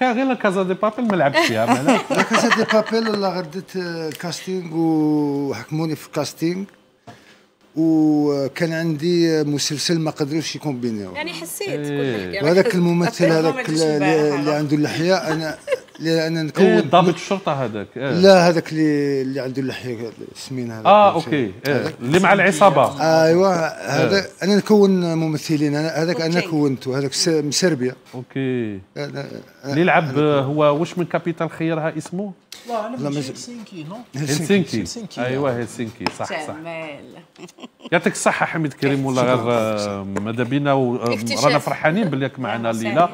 كان غير Casa de Papel ما لعبتش فيها Casa de Papel الله غير درت ال casting وحكموني في ال casting وكان عندي مسلسل ما قدروش يكومبينيو يعني حسيت. وهذاك الممثل هذاك. اللي عنده اللحية أنا اللي أنا إيه، نكون ضابط الشرطة هذاك إيه. لا هذاك اللي اللي عنده اللحيه سمين هذا آه OK إيه. اللي مع العصابة. أيوه هذا أنا نكون ممثلين أنا هذاك أنا. كونته هذاك س- من صربيا OK. اللي لعب هو واش من capitale خيرها اسمه؟ لا أنا مش- هلسنكي non؟ هلسنكي هلسنكي. أيوه هلسنكي صح صح. يعطيك الصحة حميد كريم والله غير آه، ماذا بينا ورانا اكتشاف. فرحانين بلي معنا آه، الليلة